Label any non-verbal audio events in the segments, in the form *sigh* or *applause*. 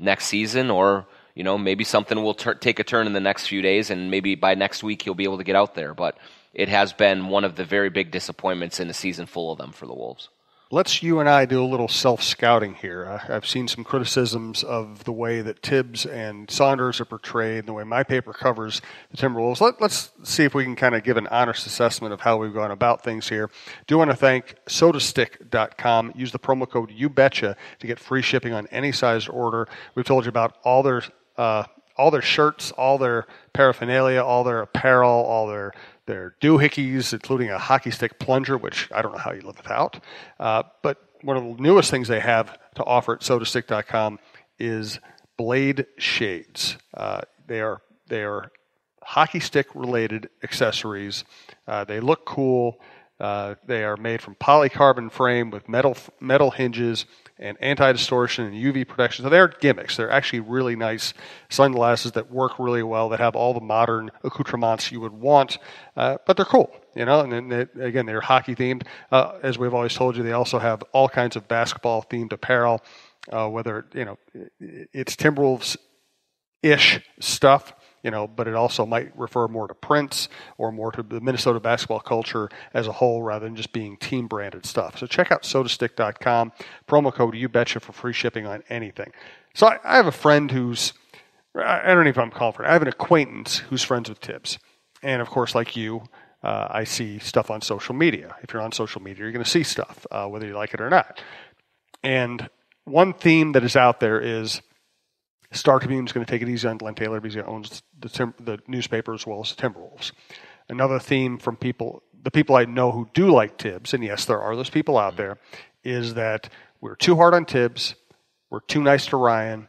next season, or you know maybe something will ter- take a turn in the next few days, and maybe by next week he'll be able to get out there. But it has been one of the very big disappointments in a season full of them for the Wolves let's you and I do a little self scouting here. I've seen some criticisms of the way that Thibs and Saunders are portrayed, and the way my paper covers the Timberwolves. Let, us see if we can kind of give an honest assessment of how we've gone about things here. Do want to thank Sotastick.com. Use the promo code YouBetcha to get free shipping on any size order. We've told you about all their uh, all their shirts, all their paraphernalia, all their apparel, all their their doohickeys, including a hockey stick plunger, which I don't know how you live without. Uh, but one of the newest things they have to offer at Sotastick.com is blade shades. Uh, they are they are hockey stick related accessories. Uh, they look cool. Uh, they are made from polycarbon frame with metal metal hinges and anti-distortion and UV protection. So they're gimmicks. They're actually really nice sunglasses that work really well. That have all the modern accoutrements you would want, uh, but they're cool. You know, and then they, again, they're hockey themed. Uh, as we've always told you, they also have all kinds of basketball themed apparel. Uh, whether you know it's Timberwolves ish stuff you know, but it also might refer more to Prince or more to the Minnesota basketball culture as a whole rather than just being team branded stuff. So check out Sotastick.com, promo code you betcha for free shipping on anything. So I, I have a friend who's, I don't know if I'm calling for I have an acquaintance who's friends with Thibs. And of course, like you, uh, I see stuff on social media. If you're on social media, you're going to see stuff, uh, whether you like it or not. And one theme that is out there is Star Tribune is going to take it easy on Glen Taylor because he owns the, tim- the newspaper as well as the Timberwolves. Another theme from people, the people I know who do like Thibs, and yes, there are those people out there, is that we're too hard on Thibs, we're too nice to Ryan,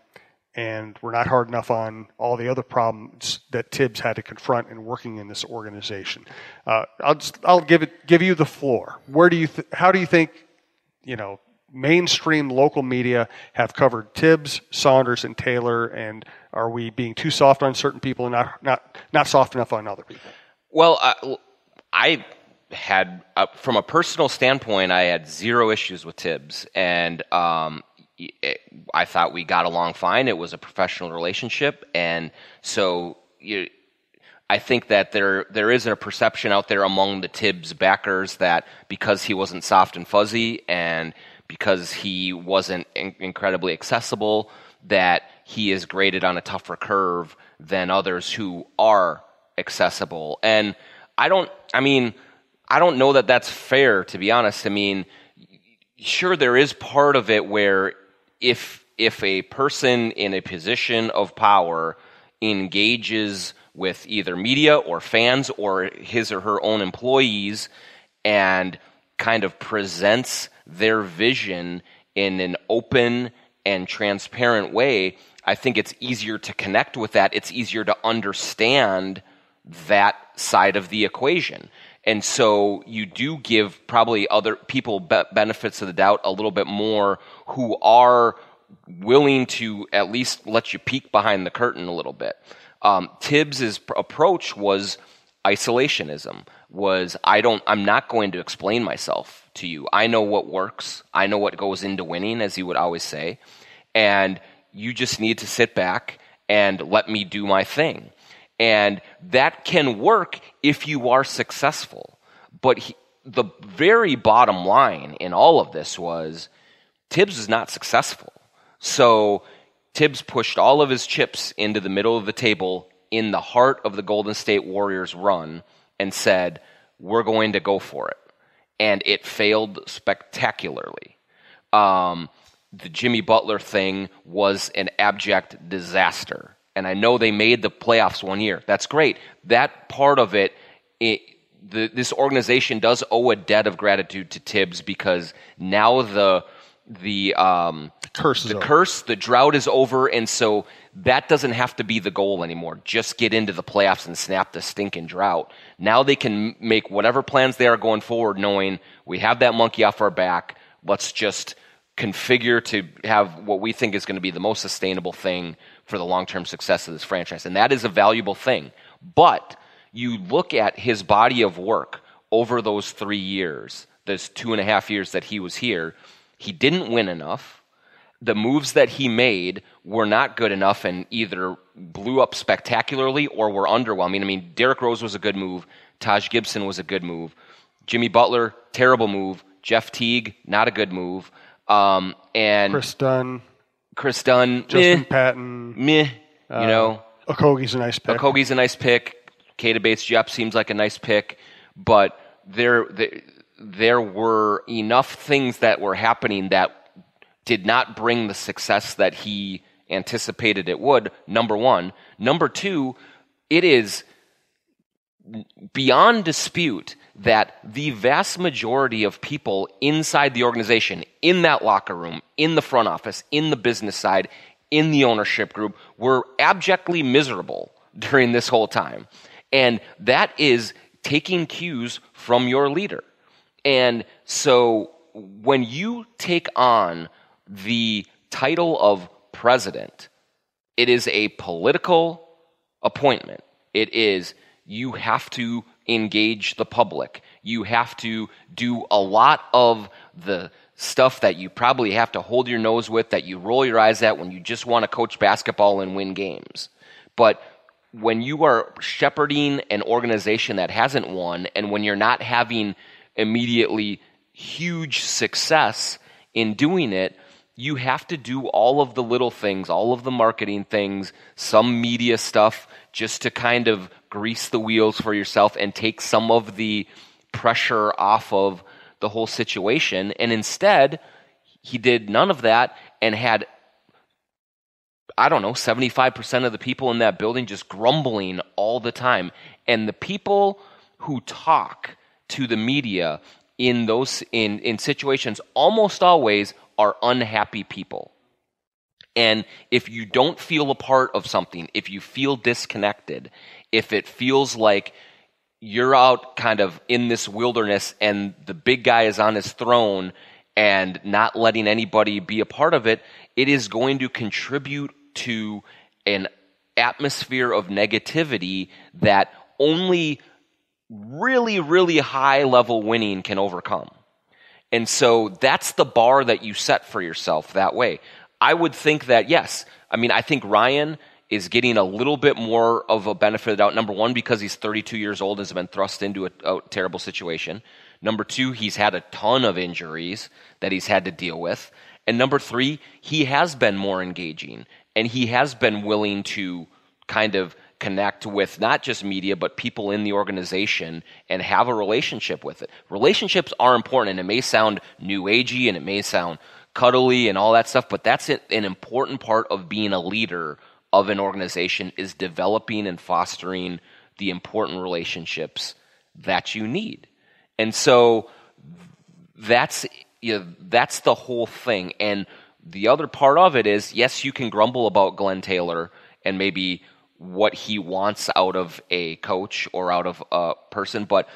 and we're not hard enough on all the other problems that Thibs had to confront in working in this organization. Uh, I'll just, I'll give it give you the floor. Where do you th- how do you think you know mainstream local media have covered Thibs, Saunders, and Taylor, and are we being too soft on certain people and not not not soft enough on other people? Well, I, I had uh, from a personal standpoint, I had zero issues with Thibs, and um, it, I thought we got along fine. It was a professional relationship, and so you. I think that there there is a perception out there among the Thibs backers that because he wasn't soft and fuzzy and because he wasn't in- incredibly accessible, that he is graded on a tougher curve than others who are accessible. And I don't, I mean, I don't know that that's fair, to be honest. I mean, sure, there is part of it where if, if a person in a position of power engages with either media or fans or his or her own employees and kind of presents their vision in an open and transparent way, I think it's easier to connect with that. It's easier to understand that side of the equation. And so you do give probably other people be- benefits of the doubt a little bit more who are willing to at least let you peek behind the curtain a little bit. Um, Thibs's pr- approach was isolationism was I don't I'm not going to explain myself to you. I know what works. I know what goes into winning as he would always say. And you just need to sit back and let me do my thing. And that can work if you are successful. But he, the very bottom line in all of this was Thibs is not successful. So Thibs pushed all of his chips into the middle of the table in the heart of the Golden State Warriors run and said, We're going to go for it. And it failed spectacularly. Um, the Jimmy Butler thing was an abject disaster. And I know they made the playoffs one year. That's great. That part of it, it the, this organization does owe a debt of gratitude to Thibs because now the the um, curse the over. curse the drought is over and so that doesn't have to be the goal anymore just get into the playoffs and snap the stinking drought now they can make whatever plans they are going forward knowing we have that monkey off our back let's just configure to have what we think is going to be the most sustainable thing for the long-term success of this franchise and that is a valuable thing but you look at his body of work over those three years those two and a half years that he was here he didn't win enough. The moves that he made were not good enough and either blew up spectacularly or were underwhelming. I mean, Derrick Rose was a good move. Taj Gibson was a good move. Jimmy Butler, terrible move. Jeff Teague, not a good move. Um, and Kris Dunn, Kris Dunn, Justin meh, Patton, meh. You know, Okogie's a nice pick. Okogie's a nice pick. Keita Bates-Diop seems like a nice pick, but there, there there were enough things that were happening that did not bring the success that he anticipated it would. Number one, number two, it is beyond dispute that the vast majority of people inside the organization, in that locker room, in the front office, in the business side, in the ownership group, were abjectly miserable during this whole time. And that is taking cues from your leader. And so when you take on the title of president, it is a political appointment. It is you have to engage the public. You have to do a lot of the stuff that you probably have to hold your nose with, that you roll your eyes at when you just want to coach basketball and win games. But when you are shepherding an organization that hasn't won, and when you're not having immediately huge success in doing it, you have to do all of the little things, all of the marketing things, some media stuff, just to kind of grease the wheels for yourself and take some of the pressure off of the whole situation. And instead, he did none of that and had, I don't know, 75% of the people in that building just grumbling all the time. And the people who talk to the media in those in, in situations almost always are unhappy people. And if you don't feel a part of something, if you feel disconnected, if it feels like you're out kind of in this wilderness and the big guy is on his throne and not letting anybody be a part of it, it is going to contribute to an atmosphere of negativity that only really, really high level winning can overcome. And so that's the bar that you set for yourself that way. I would think that, yes, I mean, I think Ryan is getting a little bit more of a benefit of the doubt. Number one, because he's 32 years old and has been thrust into a, a terrible situation. Number two, he's had a ton of injuries that he's had to deal with. And number three, he has been more engaging and he has been willing to kind of connect with not just media, but people in the organization and have a relationship with it. Relationships are important, and it may sound new agey and it may sound cuddly and all that stuff, but that's an important part of being a leader of an organization is developing and fostering the important relationships that you need. And so that's you know, that's the whole thing. And the other part of it is yes, you can grumble about Glen Taylor and maybe what he wants out of a coach or out of a person. But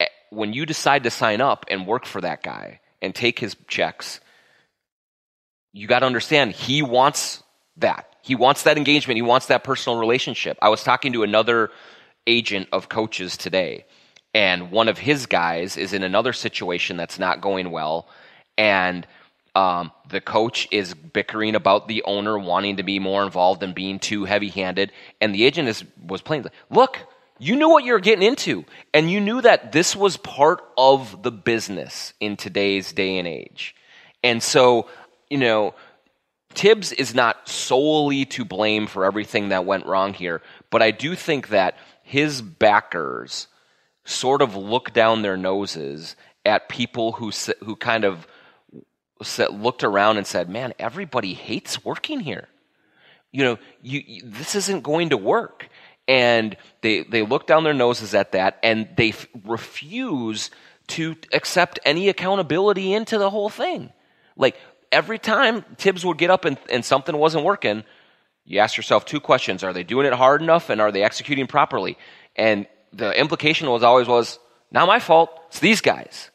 eh, when you decide to sign up and work for that guy and take his checks, you got to understand he wants that. He wants that engagement. He wants that personal relationship. I was talking to another agent of coaches today, and one of his guys is in another situation that's not going well. And um, the coach is bickering about the owner wanting to be more involved and being too heavy handed. And the agent is, was playing, look, you knew what you were getting into. And you knew that this was part of the business in today's day and age. And so, you know, Thibs is not solely to blame for everything that went wrong here, but I do think that his backers sort of look down their noses at people who who kind of looked around and said, "Man, everybody hates working here. You know, you, you, this isn't going to work." And they they look down their noses at that, and they f- refuse to accept any accountability into the whole thing. Like every time Thibs would get up and, and something wasn't working, you ask yourself two questions: Are they doing it hard enough, and are they executing properly? And the implication was always was, "Not my fault. It's these guys."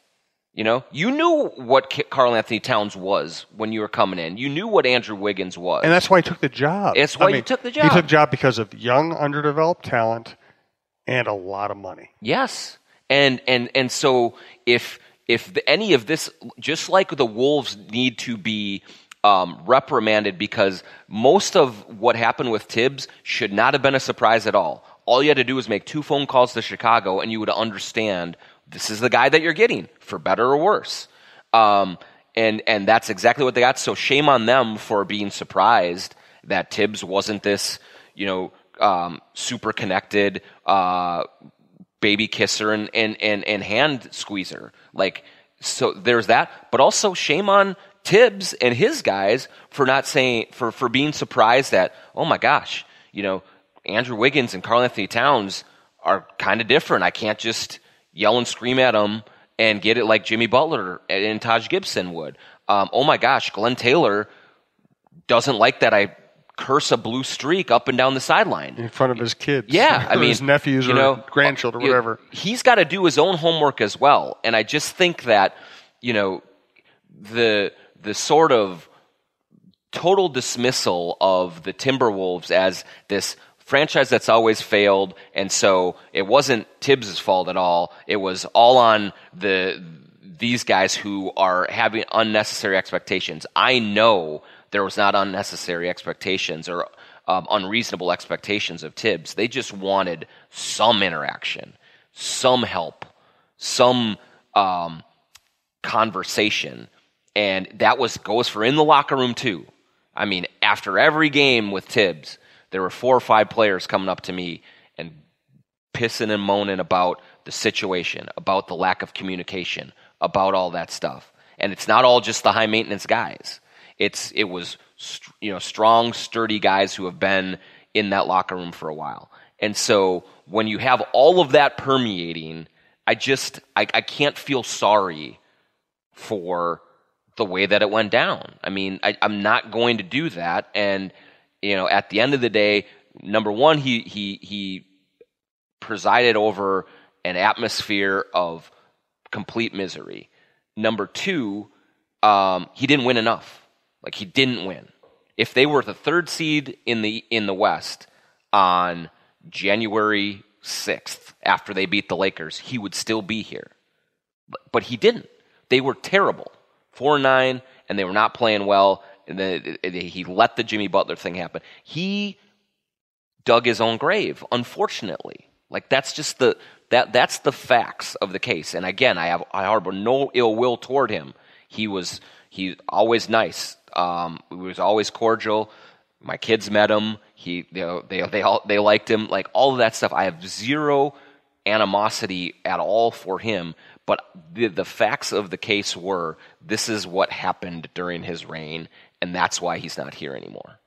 You know, you knew what Karl-Anthony Towns was when you were coming in. You knew what Andrew Wiggins was, and that's why he took the job. That's why I mean, you took the job. He took the job because of young, underdeveloped talent and a lot of money. Yes, and and and so if if any of this, just like the Wolves need to be um, reprimanded because most of what happened with Thibs should not have been a surprise at all. All you had to do was make two phone calls to Chicago, and you would understand this is the guy that you're getting, for better or worse. Um, and and that's exactly what they got. So shame on them for being surprised that Thibs wasn't this, you know, um, super connected uh, baby kisser and, and, and, and hand squeezer. Like, so there's that. But also shame on Thibs and his guys for not saying for for being surprised that oh my gosh, you know, Andrew Wiggins and Karl-Anthony Towns are kind of different. I can't just yell and scream at them and get it like Jimmy Butler and Taj Gibson would. Um, oh my gosh, Glen Taylor doesn't like that I curse a blue streak up and down the sideline in front of his kids. Yeah, *laughs* I mean his nephews you or know, grandchildren, you whatever. He's got to do his own homework as well, and I just think that you know the the sort of total dismissal of the Timberwolves as this franchise that's always failed, and so it wasn't Thibs' fault at all. It was all on the these guys who are having unnecessary expectations. I know there was not unnecessary expectations or um, unreasonable expectations of Thibs. They just wanted some interaction, some help, some um, conversation, and that was goes for in the locker room too. I mean, after every game with Thibs, there were four or five players coming up to me and pissing and moaning about the situation, about the lack of communication, about all that stuff. And it's not all just the high maintenance guys. It's it was you know strong, sturdy guys who have been in that locker room for a while. And so when you have all of that permeating, I just I, I can't feel sorry for the way that it went down. I mean, I, I'm not going to do that. And you know, at the end of the day, number one, he he he presided over an atmosphere of complete misery. Number two, um, he didn't win enough. Like he didn't win. If they were the third seed in the in the West on January 6th after they beat the Lakers, he would still be here. But he didn't. They were terrible. 4 9 and they were not playing well and then he let the Jimmy Butler thing happen. He dug his own grave, unfortunately. Like that's just the that that's the facts of the case. And again, I have I harbor no ill will toward him. He was he's always nice. Um, he was always cordial. My kids met him. He, you know, they, they all, they liked him. Like all of that stuff. I have zero animosity at all for him. But the, the facts of the case were this is what happened during his reign, and that's why he's not here anymore.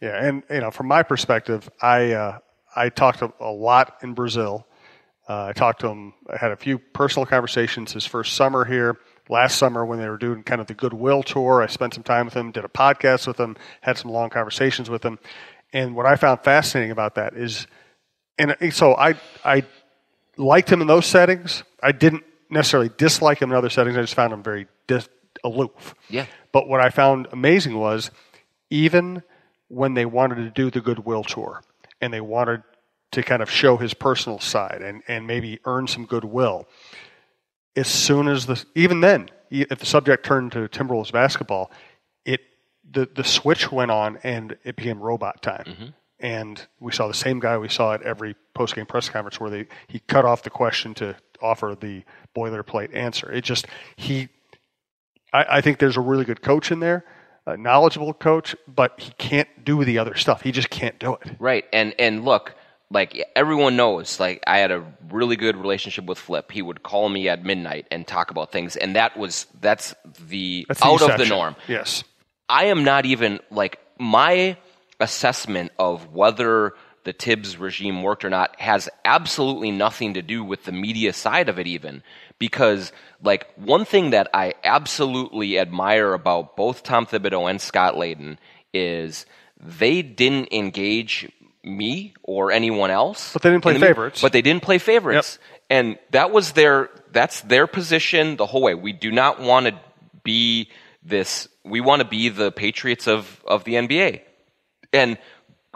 Yeah, and you know, from my perspective, I uh, I talked a, lot in Brazil. Uh, I talked to him. I had a few personal conversations his first summer here last summer when they were doing kind of the goodwill tour. I spent some time with him, did a podcast with him, had some long conversations with him. And what I found fascinating about that is, and so I, I liked him in those settings. I didn't necessarily dislike him in other settings. I just found him very dis- aloof. Yeah. But what I found amazing was even when they wanted to do the goodwill tour and they wanted to kind of show his personal side and, and maybe earn some goodwill, as soon as the even then, if the subject turned to Timberwolves basketball, it the the switch went on and it became robot time. Mm-hmm. And we saw the same guy we saw at every post game press conference where they he cut off the question to offer the boilerplate answer. It just he I, I think there's a really good coach in there a knowledgeable coach, but he can't do the other stuff. He just can't do it. Right. And and look, like everyone knows like i had a really good relationship with flip he would call me at midnight and talk about things and that was that's the that's out the of the norm yes i am not even like my assessment of whether the thibs regime worked or not has absolutely nothing to do with the media side of it even because like one thing that i absolutely admire about both tom thibodeau and scott layden is they didn't engage me or anyone else. But they didn't play favorites. But they didn't play favorites. Yep. And that was their that's their position the whole way. We do not want to be this we want to be the Patriots of, of the NBA. And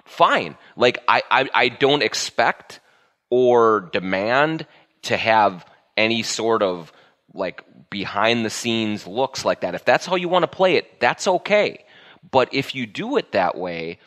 fine. Like I, I, I don't expect or demand to have any sort of like behind the scenes looks like that. If that's how you want to play it, that's okay. But if you do it that way,